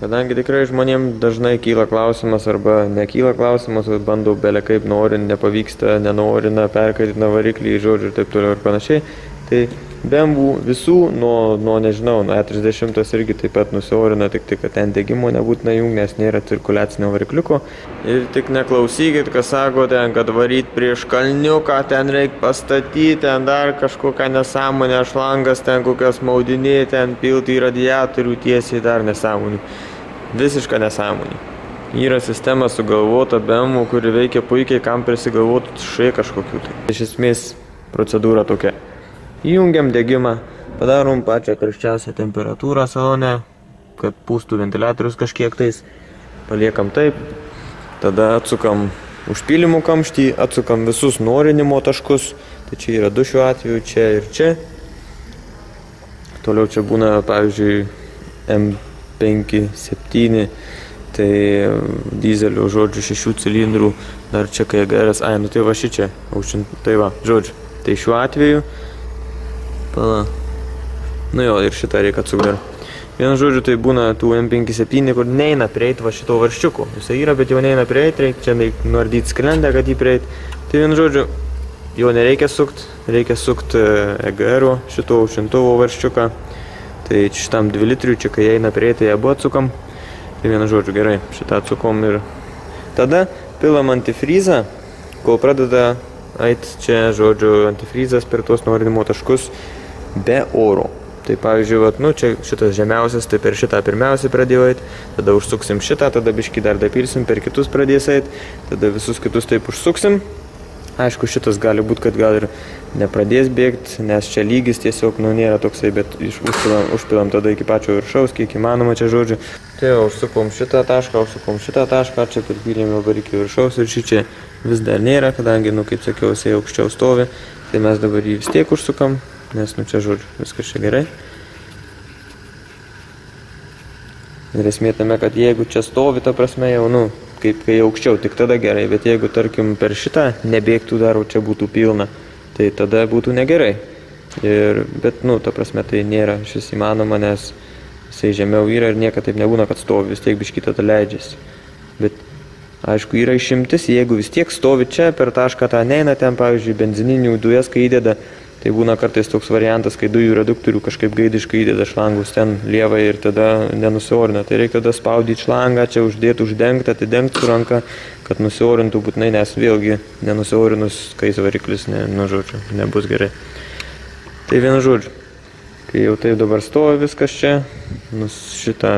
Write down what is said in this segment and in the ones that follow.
Kadangi tikrai žmonėms dažnai kyla klausimas arba nekyla klausimas, bandau belė kaip nori, nepavyksta, nenorina, perkaitina variklį, žodžiu ir taip toliau ir panašiai. Tai BMW visų nuo, nuo nežinau, nuo E30 irgi taip pat nusiorina, tik tai, kad ten degimo nebūtina jungti, nes nėra cirkuliacinio varikliuko. Ir tik neklausykit, kas sako ten, kad varyt prieš kalniuką, ten reikia pastatyti, ten dar kažkokią nesąmonę, šlangas ten kokias maudinė, ten pilti į radiatorių tiesiai dar nesąmonį. Visiška nesąmonė. Yra sistema sugalvota BMW, kuri veikia puikiai, kam prisigalvotų šai kažkokiu tai. Iš esmės procedūra tokia. Įjungiam degimą, padarom pačią karščiausią temperatūrą salone, kad pūstų ventiliatorius kažkiek tais, paliekam taip, tada atsukam užpylimų kamštį, atsukam visus norinimo taškus, tai čia yra du šiuo atveju, čia ir čia. Toliau čia būna, pavyzdžiui, M5, 7, tai dizelio, žodžiu, šešių cilindrų, dar čia KGRS, ai, nu tai va ši čia, aukštin, tai va, žodžiu. Tai šiuo atveju Pala. Nu jo, ir šitą reikia atsukti dar. Vienu žodžiu, tai būna tų M57, kur neina prieiti va šito varščiuko. Jisai yra, bet jau neina prieiti, reikia čia nuardyti sklendę, kad jį prieiti. Tai vienu žodžiu, jo nereikia sukti, reikia sukti EGR šito šimtuvo varščiuką. Tai šitam 2 litrių, čia kai eina prieiti, jie abu atsukam. Tai vienu žodžiu, gerai, šitą atsukom ir tada pilam antifrizą, kol pradeda ait čia, žodžiu, antifrizas per tuos norinimo taškus be oro. Tai pavyzdžiui, vat, nu, čia šitas žemiausias, tai per šitą pirmiausiai pradėjo eiti, tada užsuksim šitą, tada biški dar dapilsim, per kitus pradės eiti, tada visus kitus taip užsuksim. Aišku, šitas gali būti, kad gal ir nepradės bėgti, nes čia lygis tiesiog, nu, nėra toksai, bet užpilam, užpilam tada iki pačio viršaus, kiek įmanoma čia žodžiu. Tai jau užsukom šitą tašką, užsukom šitą tašką, čia pripylėm jau iki viršaus ir šį čia vis dar nėra, kadangi, nu, kaip sakiau, jisai aukščiau stovi, tai mes dabar jį vis tiek užsukam, nes, nu, čia žodžiu, viskas čia gerai. Ir esmė tame, kad jeigu čia stovi, ta prasme jau, nu, kaip kai aukščiau, tik tada gerai, bet jeigu, tarkim, per šitą nebėgtų dar, o čia būtų pilna, tai tada būtų negerai. Ir, bet, nu, ta prasme, tai nėra šis įmanoma, nes jisai žemiau yra ir niekada taip nebūna, kad stovi, vis tiek biškita ta leidžiasi. Bet, aišku, yra išimtis, jeigu vis tiek stovi čia, per tašką tą neina ten, pavyzdžiui, benzininių dujas, kai įdeda, Tai būna kartais toks variantas, kai dujų reduktorių kažkaip gaidiškai įdeda šlangus ten lievai ir tada nenusiorina. Tai reikia tada spaudyti šlangą, čia uždėti uždengti, atidengti su ranka, kad nusiorintų būtinai, nes vėlgi nenusiorinus, kai variklis, ne, nu žodžiu, nebus gerai. Tai vienu žodžiu, kai jau taip dabar stovi viskas čia, nu šitą,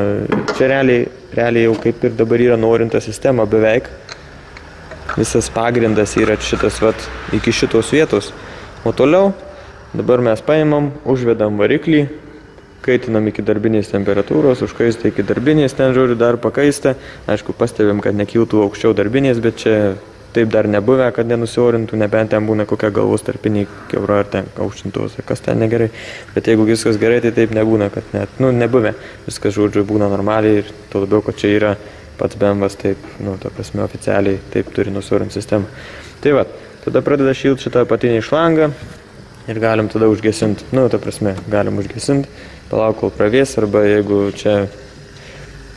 čia realiai, realiai jau kaip ir dabar yra norinta sistema beveik. Visas pagrindas yra šitas vat iki šitos vietos. O toliau Dabar mes paimam, užvedam variklį, kaitinam iki darbinės temperatūros, užkaista iki darbinės, ten žodžiu dar pakaista. Aišku, pastebėm, kad nekiltų aukščiau darbinės, bet čia taip dar nebuvę, kad nenusiorintų, nebent ten būna kokia galvos tarpiniai keura ar ten aukštintuvas, kas ten negerai. Bet jeigu viskas gerai, tai taip nebūna, kad net, nu, nebuvę. Viskas, žodžiu, būna normaliai ir to labiau, kad čia yra pats bembas, taip, nu, ta prasme, oficialiai taip turi nusiorinti sistemą. Tai va, tada pradeda šilti šitą apatinį šlangą, ir galim tada užgesinti, nu, ta prasme, galim užgesinti, palauk, kol pravės, arba jeigu čia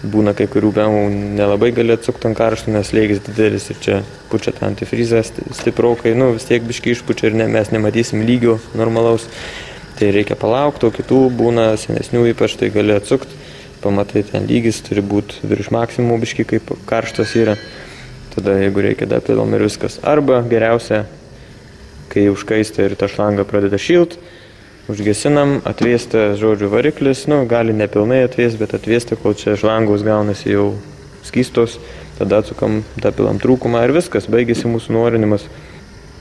būna kai kurių bemų nelabai gali atsukti ant karšto, nes lėgis didelis ir čia pučia tą antifrizą stiprokai, nu, vis tiek biški išpučia ir ne, mes nematysim lygio normalaus, tai reikia palaukti, o kitų būna senesnių ypač, tai gali atsukti, pamatai, ten lygis turi būti virš maksimum biški, kaip karštas yra, tada jeigu reikia, dapilom ir viskas. Arba geriausia kai užkaista ir ta šlanga pradeda šilt, užgesinam, atvėsta, žodžiu, variklis, nu, gali nepilnai atvėsti, bet atvėsta, kol čia šlangos gaunasi jau skystos, tada atsukam, dapilam trūkumą ir viskas, baigėsi mūsų norinimas.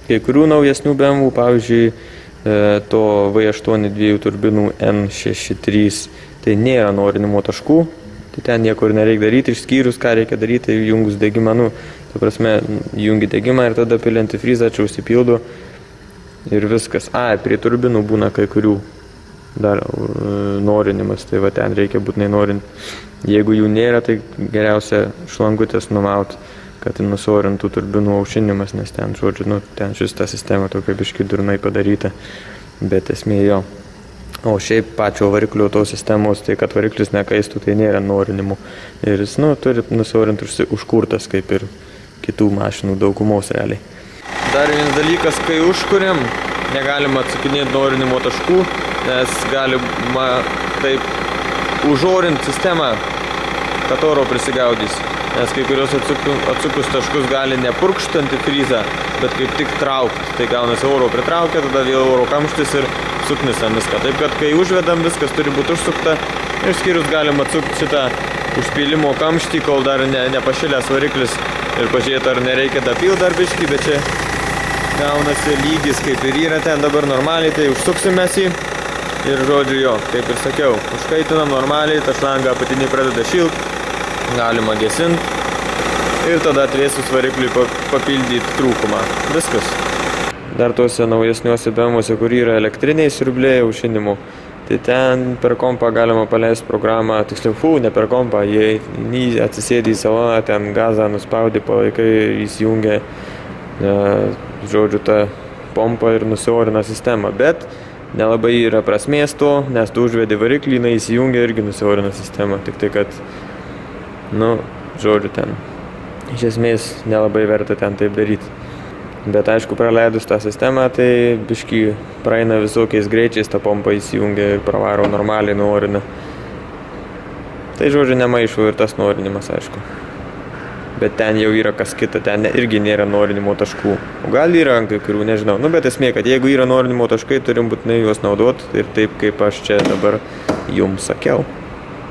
Kai kurių naujesnių BMW, pavyzdžiui, e, to V8 dviejų turbinų N63, tai nėra norinimo taškų, tai ten niekur nereikia daryti, išskyrus, ką reikia daryti, jungus degimą, nu, ta prasme, jungi degimą ir tada pilinti frizą, čia užsipildo, ir viskas. A, prie turbinų būna kai kurių dar uh, norinimas, tai va ten reikia būtinai norint. Jeigu jų nėra, tai geriausia šlangutės numaut, kad nusorintų turbinų aušinimas, nes ten, žodžiu, nu, ten šis ta sistema tokia biški durnai padaryta, bet esmė jo. O šiaip pačio variklio tos sistemos, tai kad variklis nekaistų, tai nėra norinimo. Ir jis, nu, turi nusiaurinti užkurtas, kaip ir kitų mašinų daugumos realiai. Dar vienas dalykas, kai užkuriam, negalima atsakinėti norinimo taškų, nes galima taip užorinti sistemą, kad oro prisigaudys. Nes kai kurios atsukus taškus gali nepurkšti antifrizą, bet kaip tik traukti. Tai gaunasi oro pritraukia, tada vėl oro kamštis ir suknisam viską. Taip kad kai užvedam, viskas turi būti užsukta. Išskyrus galim atsukti šitą užpylimo kamštį, kol dar ne, nepašilęs variklis ir pažiūrėti, ar nereikia dapil dar biškį, bet čia gaunasi lygis kaip ir yra ten dabar normaliai, tai užsuksim mes jį. Ir žodžiu jo, kaip ir sakiau, užkaitinam normaliai, ta šlanga apatinį pradeda šilt, galima gesinti ir tada atvėsus varikliui papildyti trūkumą. Viskas. Dar tuose naujesniuose BMW'uose, kur yra elektriniai siurbliai aušinimu, tai ten per kompą galima paleisti programą, tiksliau, fu, ne per kompą, jie atsisėdi į saloną, ten gazą nuspaudi, palaikai įsijungia, žodžiu, tą pompą ir nusiorina sistemą. Bet nelabai yra prasmės to, nes tu užvedi variklį, jinai įsijungia irgi nusiorina sistemą. Tik tai, kad, nu, žodžiu, ten. Iš esmės nelabai verta ten taip daryti. Bet aišku, praleidus tą sistemą, tai biški praeina visokiais greičiais, ta pompa įsijungia ir pravaro normaliai nuorina. Tai žodžiu, nemaišau ir tas norinimas, aišku. Bet ten jau yra kas kita, ten irgi nėra norinimo taškų. O gal yra kai kurių, nežinau. Nu, bet esmė, kad jeigu yra norinimo taškai, turim būtinai juos naudoti ir taip, kaip aš čia dabar jums sakiau.